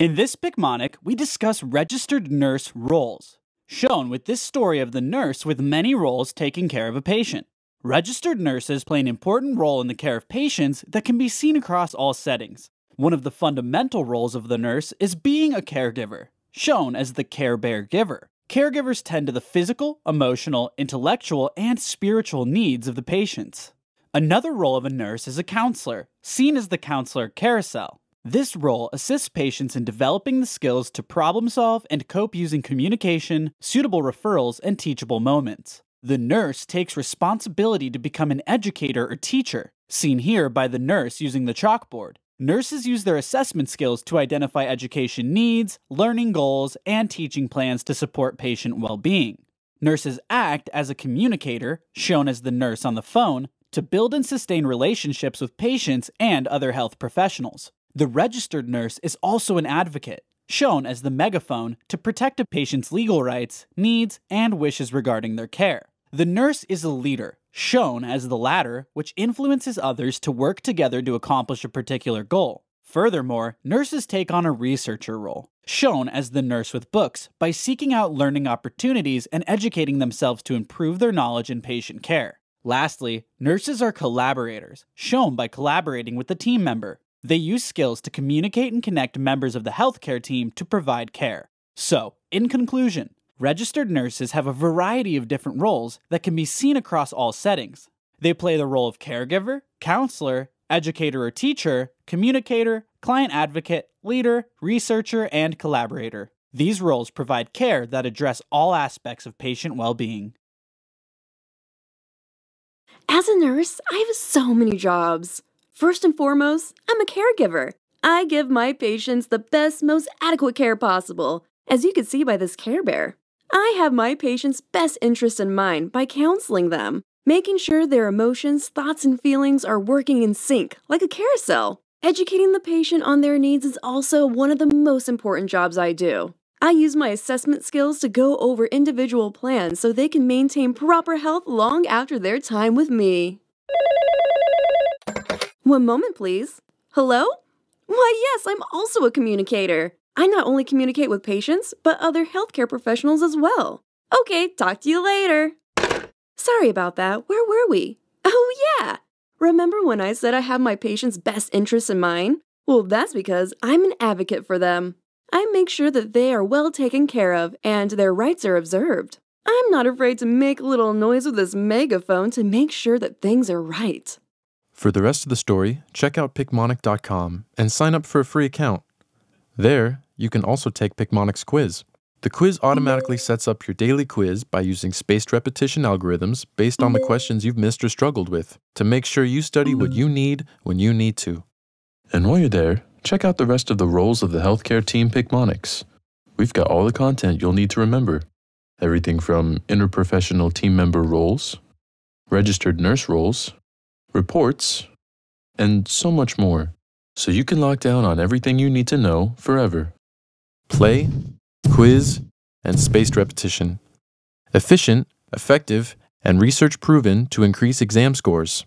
In this Picmonic, we discuss registered nurse roles, shown with this story of the nurse with many roles taking care of a patient. Registered nurses play an important role in the care of patients that can be seen across all settings. One of the fundamental roles of the nurse is being a caregiver, shown as the care bear giver. Caregivers tend to the physical, emotional, intellectual, and spiritual needs of the patients. Another role of a nurse is a counselor, seen as the counselor carousel. This role assists patients in developing the skills to problem solve and cope using communication, suitable referrals, and teachable moments. The nurse takes responsibility to become an educator or teacher, seen here by the nurse using the chalkboard. Nurses use their assessment skills to identify education needs, learning goals, and teaching plans to support patient well being. Nurses act as a communicator, shown as the nurse on the phone, to build and sustain relationships with patients and other health professionals. The registered nurse is also an advocate, shown as the megaphone to protect a patient's legal rights, needs, and wishes regarding their care. The nurse is a leader, shown as the ladder, which influences others to work together to accomplish a particular goal. Furthermore, nurses take on a researcher role, shown as the nurse with books, by seeking out learning opportunities and educating themselves to improve their knowledge in patient care. Lastly, nurses are collaborators, shown by collaborating with the team member, they use skills to communicate and connect members of the healthcare team to provide care. So, in conclusion, registered nurses have a variety of different roles that can be seen across all settings. They play the role of caregiver, counselor, educator or teacher, communicator, client advocate, leader, researcher, and collaborator. These roles provide care that address all aspects of patient well being. As a nurse, I have so many jobs. First and foremost, I'm a caregiver. I give my patients the best, most adequate care possible, as you can see by this Care Bear. I have my patients' best interest in mind by counseling them, making sure their emotions, thoughts, and feelings are working in sync, like a carousel. Educating the patient on their needs is also one of the most important jobs I do. I use my assessment skills to go over individual plans so they can maintain proper health long after their time with me. One moment, please. Hello? Why, yes, I'm also a communicator. I not only communicate with patients, but other healthcare professionals as well. Okay, talk to you later. Sorry about that. Where were we? Oh, yeah. Remember when I said I have my patients' best interests in mind? Well, that's because I'm an advocate for them. I make sure that they are well taken care of and their rights are observed. I'm not afraid to make a little noise with this megaphone to make sure that things are right. For the rest of the story, check out Picmonic.com and sign up for a free account. There, you can also take Picmonic's quiz. The quiz automatically sets up your daily quiz by using spaced repetition algorithms based on the questions you've missed or struggled with to make sure you study what you need when you need to. And while you're there, check out the rest of the roles of the healthcare team Picmonics. We've got all the content you'll need to remember. Everything from interprofessional team member roles, registered nurse roles, reports, and so much more, so you can lock down on everything you need to know forever. Play, quiz, and spaced repetition. Efficient, effective, and research proven to increase exam scores.